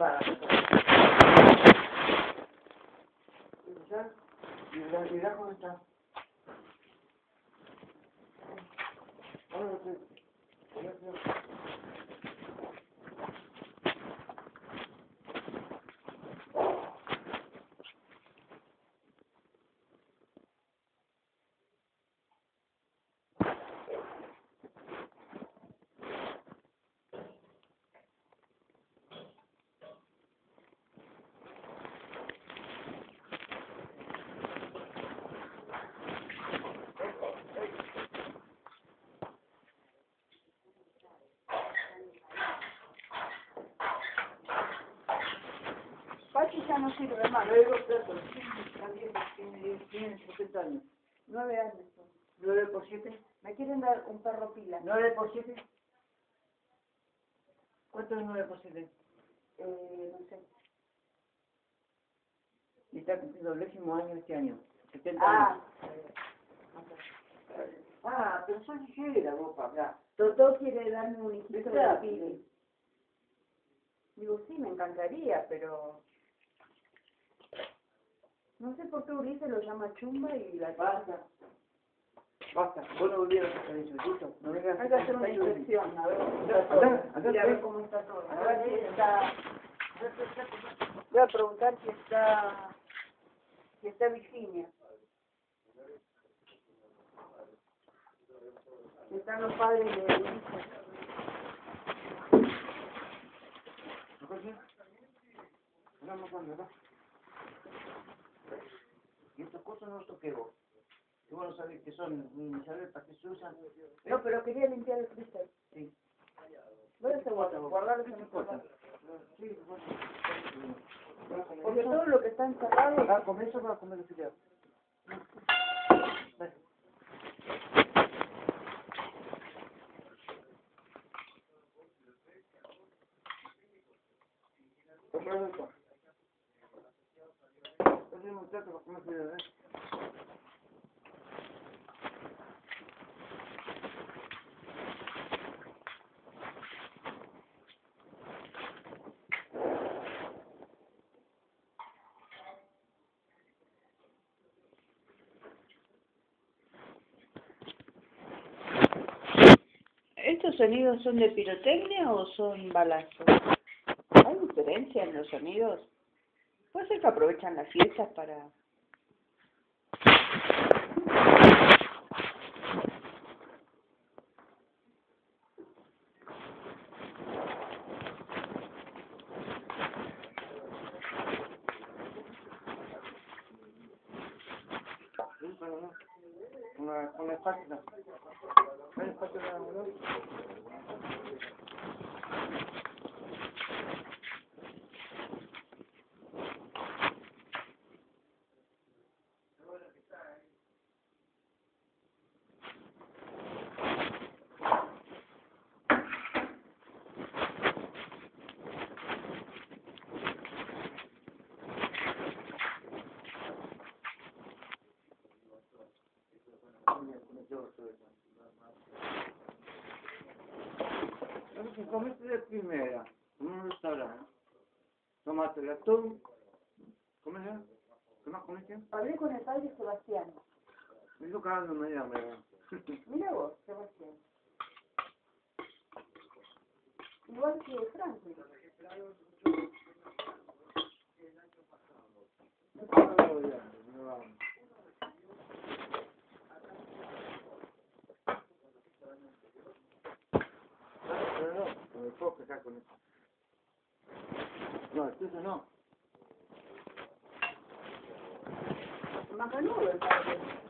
para. Mira, mira cómo está. No sirve más. No digo plato, también tiene, tiene 70 años. Nueve años. 9 por 7. Me quieren dar un perro pila. 9 por 7. ¿Cuánto es 9 por 7? Eh, no sé. Y está cumpliendo el décimo año este año. 70 Ah, años. Ah, pero soy ligera vos para hablar. Totó quiere darme un hijito de Claro. pili. Digo, sí, me encantaría, pero... No sé por qué Ulises lo llama chumba y la Basta. Basta. Vos no volvieras a hacer eso, ¿listo? No vengas Hay que hacer una inspección, a ver cómo está Andá, todo. andá, Y a ver andá. cómo está todo. A ver si está... Voy a preguntar si está... Si está Virginia. Si están los padres de Ulises. ¿No? Vamos. Cosas no los toqué vos. Y vos no sabés qué son, sabés para qué se usan. No, pero quería limpiar el freezer. Sí. A guardarlo en ¿Qué el importa? Sí, bueno. Porque todo lo que está encerrado... Ah, ¿comer eso para comer el fideo? Comprar esto. ¿Eh? ¿Estos sonidos son de pirotecnia o son balazos? ¿Hay diferencia en los sonidos? Puede ser que aprovechan las fiestas para... Una, espátula. Que comiste de primera, en un restaurante. Tomaste el atún. ¿Comes ya? ¿Qué más comiste? Hablé con el padre Sebastián. Me hizo cagando me llama. Mira vos, Sebastián. Igual que Franklin. Pero no, no me puedo con eso. No, no. Macanudo padre.